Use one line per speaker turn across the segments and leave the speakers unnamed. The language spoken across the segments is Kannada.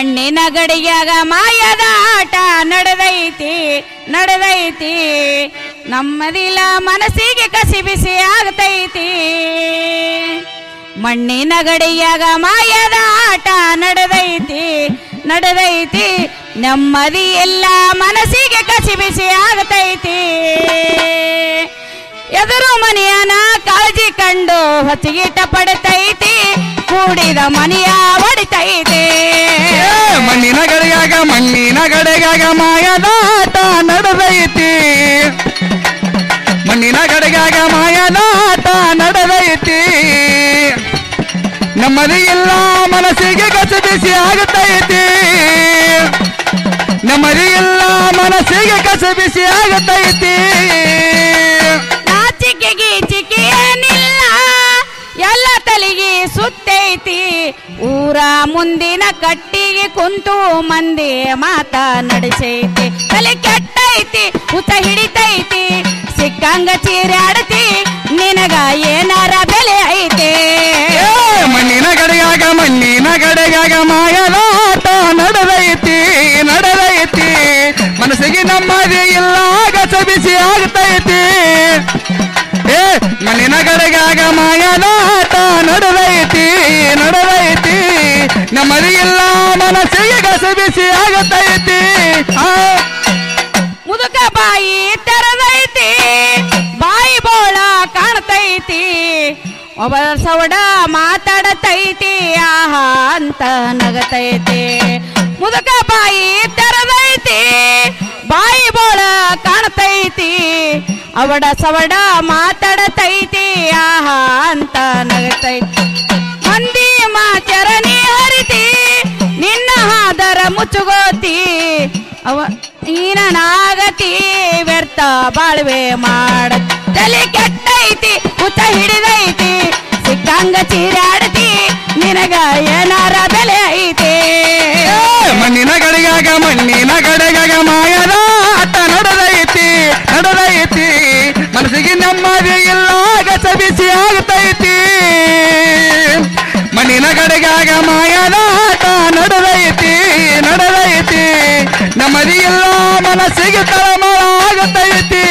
ಮಣ್ಣಿನ ಗಡಿಯಾಗ ಮಾಯದ ಆಟ ನಡೆದೈತಿ ನಡೆದೈತಿ. ನಮ್ಮದಿಲ್ಲ ಮನಸ್ಸಿಗೆ ಕಸಿ ಬಿಸಿ ಆಗ್ತೈತಿ. ಮಣ್ಣಿನ ಗಡಿಯಾಗ ಮಾಯದ ಆಟ ನಡೆದೈತಿ ನಡೆದೈತಿ. ನೆಮ್ಮದಿ ಎಲ್ಲ ಮನಸ್ಸಿಗೆ ಕಸಿ ಬಿಸಿ ಆಗ್ತೈತಿ. ಎದುರು ಮನೆಯನ ಕಾಳಜಿ ಕಂಡು ಹೊತ್ತಿಗಿಟ್ಟ ಪಡತೈತಿ, ಕೂಡಿದ ಮನೆಯ ಹೊಡಿತೈತಿ
ಮಣ್ಣಿನ ಗಡಿಯಾಗ ಮಣ್ಣಿನ ಗಡೆಯಾಗ ಮಾಯದಾಟ ನಡೆದೈತಿ. ಮಣ್ಣಿನ ಗಡೆಯಾಗ ಮಾಯದಾಟ ನಡೆದೈತಿ. ನಮ್ಮದಿ ಇಲ್ಲ, ಮನಸ್ಸಿಗೆ ಕಸ ಬಿಸಿ ಆಗುತ್ತೈತಿ ನಮ್ಮದು ಇಲ್ಲ, ಮನಸ್ಸಿಗೆ ಕಸ ಬಿಸಿ ಆಗುತ್ತೈತಿ
ಊರ ಮುಂದಿನ ಕಟ್ಟಿಗೆ ಕುಂತು ಮಂದಿ ಮಾತ ನಡೆಸೈತಿ. ತಲೆ ಕೆಟ್ಟೈತಿ ಊತ ಹಿಡಿತೈತಿ. ಸಿಕ್ಕಂಗ ಚೀರಾಡ್ತಿ ನಿನಗ ಏನಾರ ಬೆಲೆ ಐತಿ.
ಮಣ್ಣಿನ ಗಡಿಯಾಗ ಮಣ್ಣಿನ ಗಡಿಯಾಗ ಮಾಯದಾಟ ನಡೆದೈತಿ ನಡೆದೈತಿ. ಮನಸ್ಸಿಗೆ ನಮ್ಮದಿ ಇಲ್ಲ ಗಸಬಿಸಿ ಆಗ್ತೈತಿ. ಏ, ಮಣ್ಣಿನ ಗಡಿಯಾಗ ಮಾಯದಾಟ ನಡೆದೈತಿ ಬಿಸಿ ಆಗತೈತಿ ಆ
ಮುದುಕ ಬಾಯಿ ತೆರೆದೈತಿ ಬಾಯಿ ಬೋಳ ಕಾಣ್ತೈತಿ ಒಬ್ಬ ಸವಡ ಮಾತಾಡತೈತಿ ಆಹಾ ಅಂತ ನಗತೈತಿ ಮುದುಕ ಬಾಯಿ ತೆರೆದೈತಿ ಬಾಯಿ ಬೋಳ ಕಾಣ್ತೈತಿ ಅವಡ ಸವಡ ಮಾತಾಡತೈತಿ ಆಹಾ ಅಂತ ನಗತೈತಿ ಮಂದಿ ಮಾಚರಣಿ ಹರಿತಿ ನಿನ್ನ ಹಾದರ ಮುಚ್ಚುಗೋತಿ ಅವ ನಾಗತಿ ವ್ಯರ್ಥ ಬಾಳ್ವೆ ಮಾಡ. ತಲೆ ಕೆಟ್ಟೈತಿ ಉತ್ತ ಹಿಡಿದೈತಿ ಸಿಕ್ಕಂಗ ಚೀರಾಡ್ತಿ.
ಮನಸ್ಸಿಗೆ ತಳಮಳ ಆಗತೈತಿ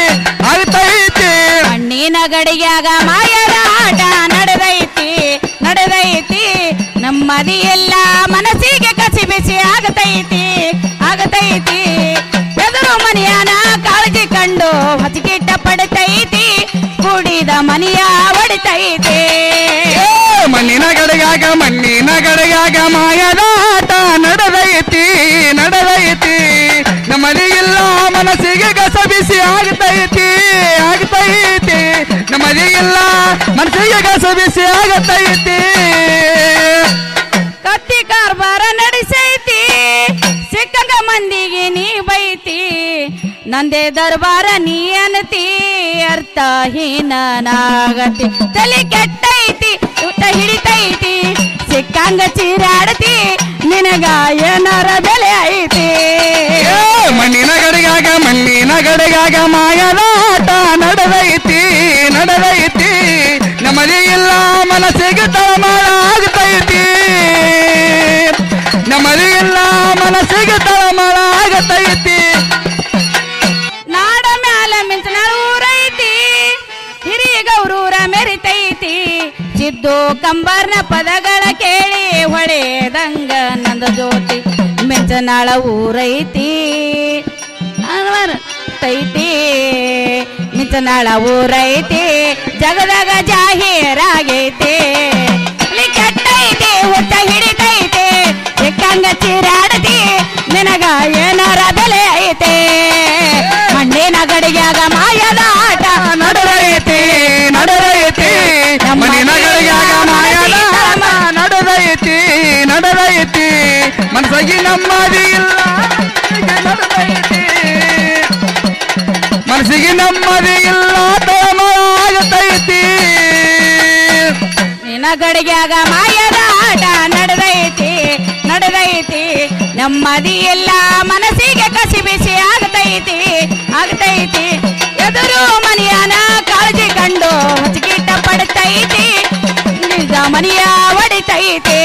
ಆಗತೈತಿ
ಮಣ್ಣಿನ ಗಡಿಯಾಗ ಮಾಯದ ಆಟ ನಡೆದೈತಿ ನಡೆದೈತಿ. ನಮ್ಮದಿ ಎಲ್ಲ ಮನಸ್ಸಿಗೆ ಕಸಿ ಬಿಸಿ ಆಗತೈತಿ ಆಗತೈತಿ. ಎದುರು ಮನೆಯನ ಕಾಳಜಿ ಕಂಡು ಹಚ್ಚಿಟ್ಟ ಪಡತೈತಿ ಕುಡಿದ ಮನೆಯ ಹೊಡಿತೈತಿ
ಏ, ಮಣ್ಣಿನ ಗಡಿಯಾಗ ಮಣ್ಣಿನ ಗಡಿಯಾಗ ಮಾಯದ ಆಟ ನಡೆದೈತಿ ನಡೆದೈತಿ. ನಮ್ಮಲ್ಲಿ ಇಲ್ಲ ಮನಸ್ಸಿಗೆ ಕಸ ಬಿಸಿ ಆಗತೈತಿ ಆಗ್ತೈತಿ. ನಮ್ಮಲ್ಲಿ ಇಲ್ಲ ಮನಸ್ಸಿಗೆ ಕಸ ಬಿಸಿ ಆಗತೈತಿ.
ಕತ್ತಿ ಕಾರ್ಬಾರ ನಡೆಸೈತಿ ಸಿಕ್ಕಂಗ ಮಂದಿಗೆ ನೀ ಬೈತಿ. ನಂದೇ ದರ್ಬಾರ ನೀ ಅನತಿ ಅರ್ಥಹೀನಾಗತಿ ತಲೆ ಕೆಟ್ಟೈತಿ ಊಟ ಹಿಡಿತೈತಿ ಸಿಕ್ಕಂಗ ಚೀರಾಡತಿ ನಿನಗ ಏನಾರ ಬೆಲೆ ಐತಿ.
ಮಣ್ಣಿನ ಗಡಿಗಾಗ ಮಾಯದ ಆಟ ನಡೆದೈತಿ ನಡೆದೈತಿ. ನಮಗೆ ಇಲ್ಲ ಮನಸ್ಸಿಗೆ ತಳಮಾಳ ಆಗ್ತೈತಿ. ನಮ್ಮಲ್ಲಿ ಇಲ್ಲ ಮನಸ್ಸಿಗೆ ತಳಮಾಳ ಆಗತೈತಿ.
ನಾಡ ಮ್ಯಾಲ ಮಿಂಚನಾಳ ಊರೈತಿ, ಹಿರಿಯ ಗೌರೂರ ಮೆರಿತೈತಿ. ಸಿದ್ದು ಕಂಬರ್ನ ಪದಗಳ ಕೇಳಿ ಹೊಳೆದಂಗ ನಂದ ಜ್ಯೋತಿ ಮೆಂಚನಾಳ ಊರೈತಿ. ಅನ್ವರ್ ಮಿಚನಾಳ ಊರೈತಿ ಜಗದಾಗ ಜಾಹೀರಾಗೈತಿ. ಕೆಟ್ಟೈತಿ ಊಟ ಹಿಡಿತೈತಿ ಸಿಕ್ಕಂಗ ಚೀರಾಡತಿ ನಿನಗ ಏನಾರ ಬೆಲೆ ಐತೆ. ಮಣ್ಣಿನ ಗಡಿಗ್ಯಾಗ ಮಾಯದ ಆಟ
ನಡುವೈತಿ ನಡುವೈತಿ ಮಣ್ಣಿನ ಗಡಿಗಾಗ ಮಾಯದ ನಡುವೈತಿ ನಡುವೈತಿ ನಡೆದೈತಿ ಮನಸ್ಸಾಗಿ ನಮ್ಮದಿ ಇಲ್ಲ ಮನಸ್ಸಿಗೆ ನೆಮ್ಮದಿ ಇಲ್ಲ ತಳಮಳ ಆಗತೈತಿ
ನಿನ್ನ ಗಡಿಗ್ಯಾಗ ಮಾಯದ ಆಟ ನಡೆದೈತಿ ನಡೆದೈತಿ. ನಮ್ಮದಿ ಎಲ್ಲ ಮನಸ್ಸಿಗೆ ಕಸಿ ಬಿಸಿ ಆಗ್ತೈತಿ ಆಗ್ತೈತಿ. ಎದುರು ಮನೆಯನ ಕಾಳಜಿ ಕಂಡು ಹಚ್ಚಿಗಿಟ್ಟ ಪಡ್ತೈತಿ. ನಿಜ ಮನೆಯ ಹೊಡಿತೈತಿ.